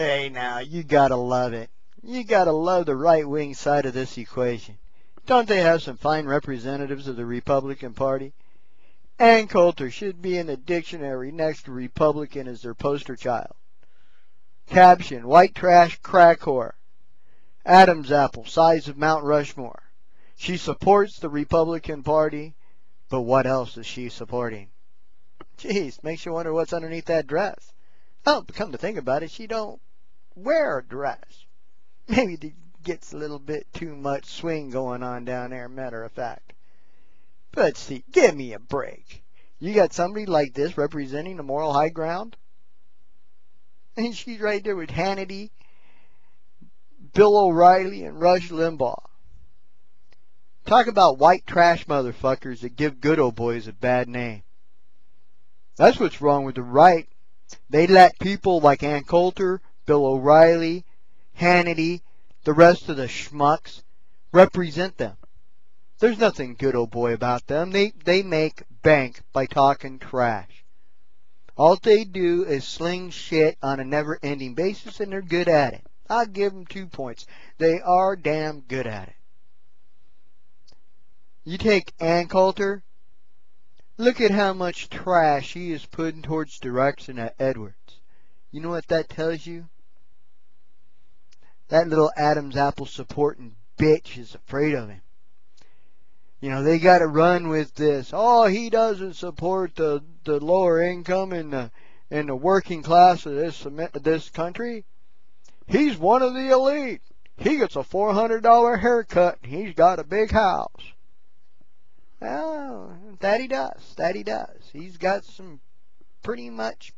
Hey, now, you gotta love it. You gotta love the right-wing side of this equation. Don't they have some fine representatives of the Republican Party? Ann Coulter should be in the dictionary next to Republican as their poster child. Caption, white trash crack whore. Adam's apple, size of Mount Rushmore. She supports the Republican Party, but what else is she supporting? Jeez, makes you wonder what's underneath that dress. Oh, come to think about it, she don't wear a dress. Maybe it gets a little bit too much swing going on down there, matter of fact. But see, give me a break. You got somebody like this representing the moral high ground? And she's right there with Hannity, Bill O'Reilly, and Rush Limbaugh. Talk about white trash motherfuckers that give good old boys a bad name. That's what's wrong with the right. They let people like Ann Coulter, Bill O'Reilly, Hannity, the rest of the schmucks represent them. There's nothing good old boy about them. They they make bank by talking trash. All they do is sling shit on a never-ending basis, and they're good at it. I'll give them two points. They are damn good at it. You take Ann Coulter. Look at how much trash he is putting towards direction at Edwards. You know what that tells you? That little Adam's apple supporting bitch is afraid of him. You know, they got to run with this. Oh, he doesn't support the the lower income and the and the working class of this this country. He's one of the elite. He gets a four hundred dollar haircut and he's got a big house. Well, that he does. That he does. He's got some pretty much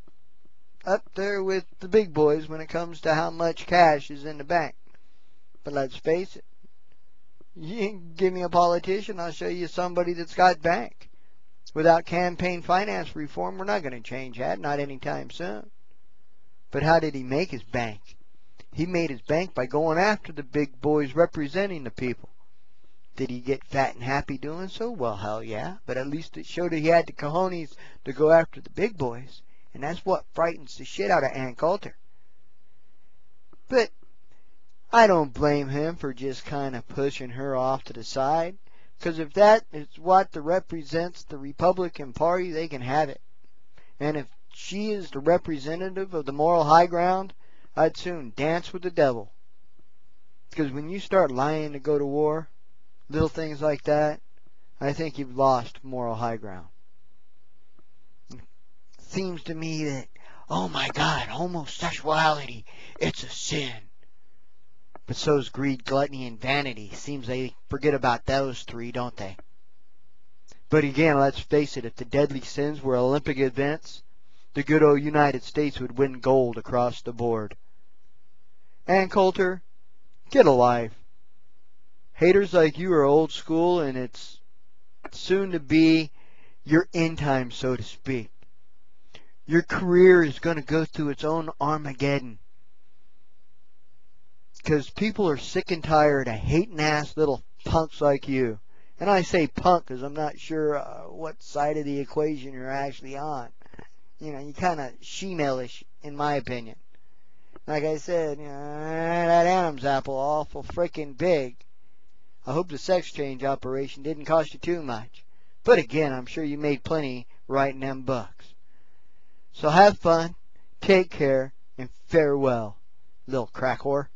up there with the big boys when it comes to how much cash is in the bank. But let's face it, you give me a politician, I'll show you somebody that's got bank. Without campaign finance reform, we're not going to change that, not anytime soon. But how did he make his bank? He made his bank by going after the big boys representing the people. Did he get fat and happy doing so? Well, hell yeah. But at least it showed that he had the cojones to go after the big boys. And that's what frightens the shit out of Ann Coulter. But I don't blame him for just kind of pushing her off to the side. Because if that is what the represents the Republican Party, they can have it. And if she is the representative of the moral high ground, I'd soon dance with the devil. Because when you start lying to go to war, little things like that, I think you've lost moral high ground. Seems to me that, oh my God, homosexuality, it's a sin. But so's greed, gluttony, and vanity. Seems they forget about those three, don't they? But again, let's face it, if the deadly sins were Olympic events, the good old United States would win gold across the board. Ann Coulter, get a life. Haters like you are old school, and it's soon to be your end time, so to speak. Your career is going to go through its own Armageddon because people are sick and tired of hating ass little punks like you. And I say punk because I'm not sure uh, what side of the equation you're actually on. You know, you kind of shemalish, in my opinion. Like I said, you know, that Adam's apple awful freaking big. I hope the sex change operation didn't cost you too much. But again, I'm sure you made plenty writing them books. So have fun, take care, and farewell, little crack whore.